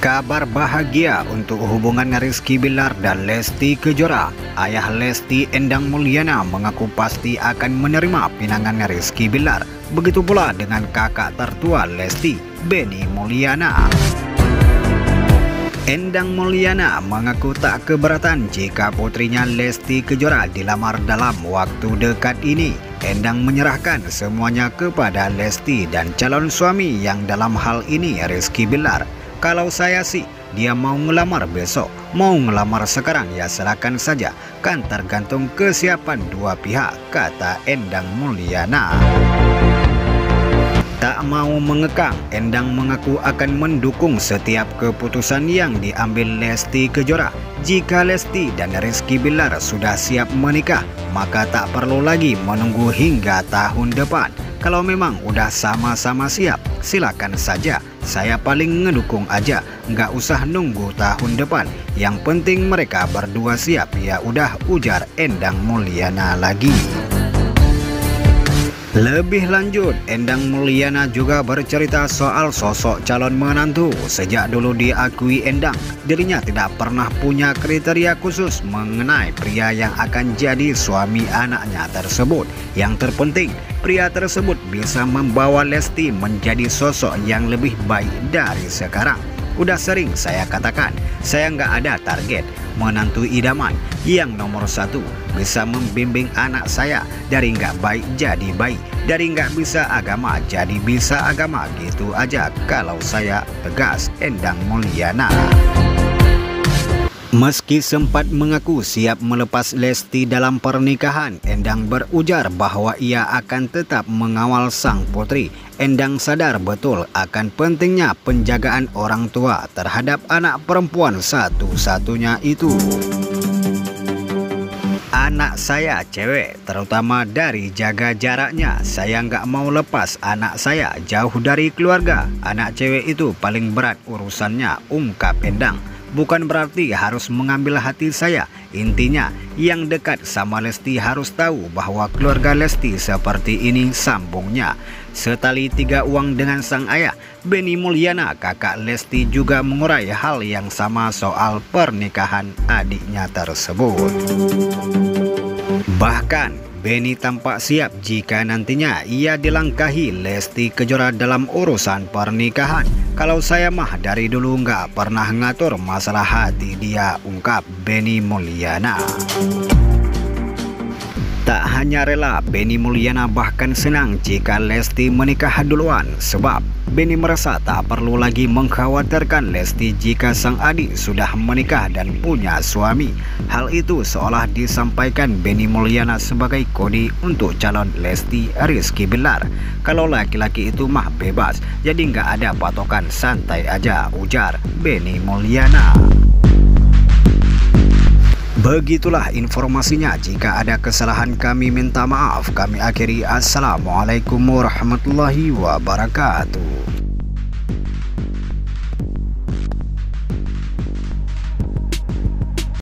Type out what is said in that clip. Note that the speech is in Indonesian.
Kabar bahagia untuk hubungan Rizky Bilar dan Lesti Kejora. Ayah Lesti Endang Mulyana mengaku pasti akan menerima pinangan Rizky Bilar. Begitu pula dengan kakak tertua Lesti, Benny Mulyana. Endang Mulyana mengaku tak keberatan jika putrinya Lesti Kejora dilamar dalam waktu dekat ini. Endang menyerahkan semuanya kepada Lesti dan calon suami yang dalam hal ini Rizky Bilar. Kalau saya sih, dia mau ngelamar besok, mau ngelamar sekarang ya serahkan saja. Kan tergantung kesiapan dua pihak, kata Endang Mulyana. Tak mau mengekang, Endang mengaku akan mendukung setiap keputusan yang diambil Lesti Kejora. Jika Lesti dan Rizky Bilar sudah siap menikah, maka tak perlu lagi menunggu hingga tahun depan. Kalau memang udah sama-sama siap, silakan saja. Saya paling ngedukung aja, nggak usah nunggu tahun depan. Yang penting mereka berdua siap, ya udah ujar Endang Mulyana lagi. Lebih lanjut, Endang Mulyana juga bercerita soal sosok calon menantu. Sejak dulu diakui Endang, dirinya tidak pernah punya kriteria khusus mengenai pria yang akan jadi suami anaknya tersebut. Yang terpenting, pria tersebut bisa membawa Lesti menjadi sosok yang lebih baik dari sekarang. Udah sering saya katakan, saya nggak ada target menantu idaman yang nomor satu bisa membimbing anak saya dari nggak baik jadi baik, dari nggak bisa agama jadi bisa agama gitu aja kalau saya tegas Endang Mulyana. Meski sempat mengaku siap melepas Lesti dalam pernikahan, Endang berujar bahwa ia akan tetap mengawal sang putri. Endang sadar betul akan pentingnya penjagaan orang tua terhadap anak perempuan satu-satunya itu. Anak saya cewek, terutama dari jaga jaraknya. Saya nggak mau lepas anak saya jauh dari keluarga. Anak cewek itu paling berat urusannya, ungkap Endang bukan berarti harus mengambil hati saya. Intinya, yang dekat sama Lesti harus tahu bahwa keluarga Lesti seperti ini sambungnya. Setali tiga uang dengan sang ayah, Benny Mulyana, kakak Lesti juga mengurai hal yang sama soal pernikahan adiknya tersebut. Bahkan, Benny tampak siap jika nantinya ia dilangkahi Lesti Kejora dalam urusan pernikahan. Kalau saya mah dari dulu nggak pernah ngatur masalah hati dia, ungkap Benny Mulyana. Tak hanya rela, Benny Mulyana bahkan senang jika Lesti menikah duluan sebab Benny merasa tak perlu lagi mengkhawatirkan Lesti jika sang adik sudah menikah dan punya suami. Hal itu seolah disampaikan Benny Mulyana sebagai kode untuk calon Lesti Rizky Bilar. Kalau laki-laki itu mah bebas, jadi nggak ada patokan santai aja, ujar Benny Mulyana. Begitulah informasinya. Jika ada kesalahan kami minta maaf. Kami akhiri Assalamualaikum warahmatullahi wabarakatuh.